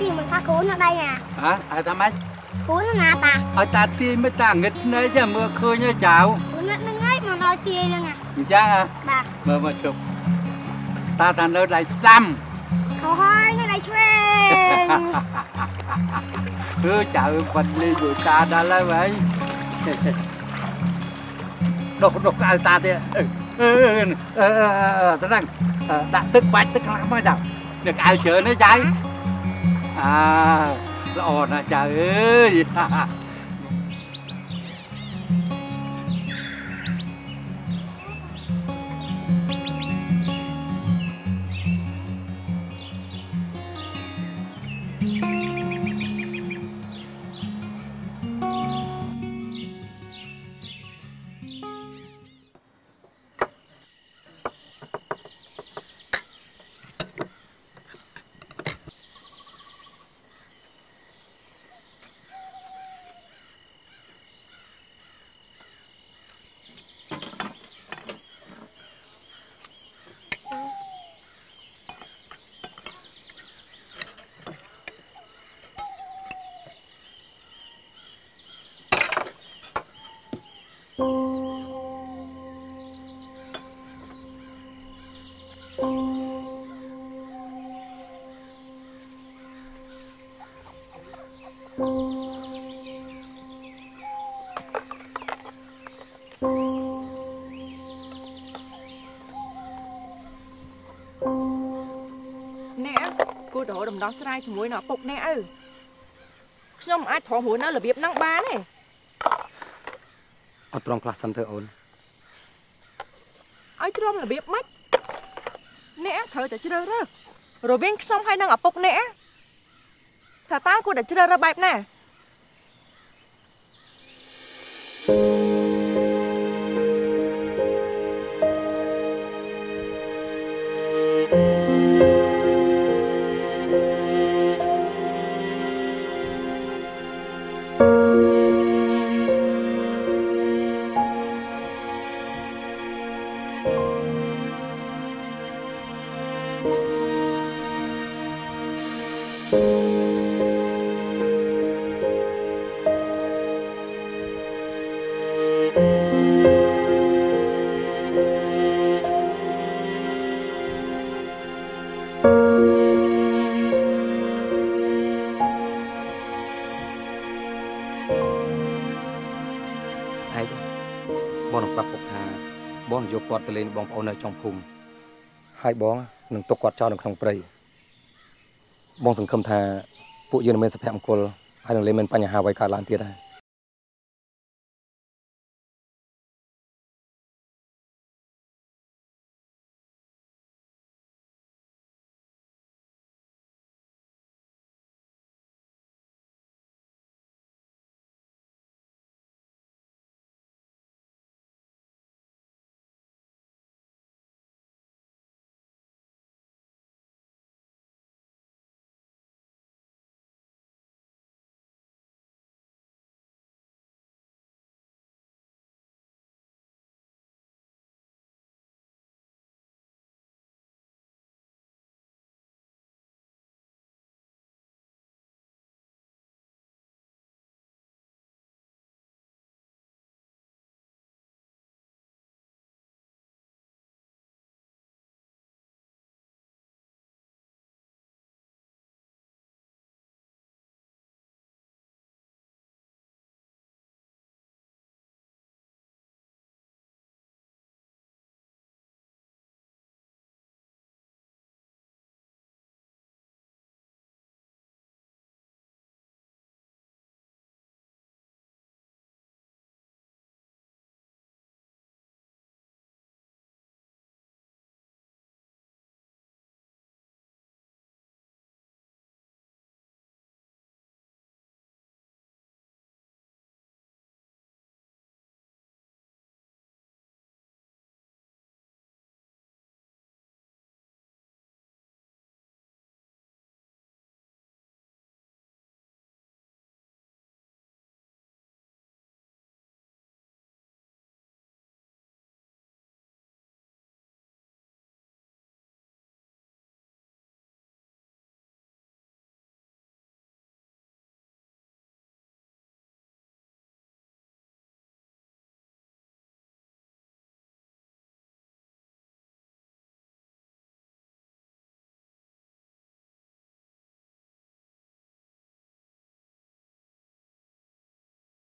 ទីមើលថាគ្រូនៅដៃណា ហ៎ហើយថាម៉េច គ្រូនៅណាតា ឲ្យតាទាយមិនតាងឹតភ្នែកចាំមើលឃើញទេចៅ គ្រូនៅនឹងហើយមកដល់ទាយនឹងណា អញ្ចឹងហ៎ បាទ មើលមកជប់តាថានៅដៃស្ដាំ ខោហើយនៅដៃឆ្វេង គឺចៅបាត់លេងយកតាដល់ហើយហើយ ដុសដុសកៅតាទៀតអឺអឺអឺទៅហ្នឹងដាក់ទឹកបាច់ទឹកខ្លះមកចៅនេះកៅច្ อ้าละอ่อนนะจ๊ะเอ้ย ទៅរកដំណោះស្រាយជាមួយនឹងឪពុកអ្នកឪខ្ញុំមិនអាចទ្រាំរួចនៅរបៀបហ្នឹងបានទេអត់ត្រង់ខ្លះសិនទៅអូនឲ្យទ្រាំរបៀបម៉េចអ្នកត្រូវតែជ្រើសរើសរវាងខ្ញុំហើយនឹងឪពុកអ្នកថាតើគួរតែជ្រើសរើសបែបណា កបងនឹងប្រាប់ពុកថាបងនឹងយកគាត់ទៅលេងបងប្អូននៅ trong ភូមិហើយបងនឹងទុកគាត់ចោលនៅក្នុងព្រៃបងសង្ឃឹមថាពួកយើងនឹងមានសុភមង្គលហើយនឹងលេងមានបញ្ហាអ្វីកើតឡើងទៀតដែរ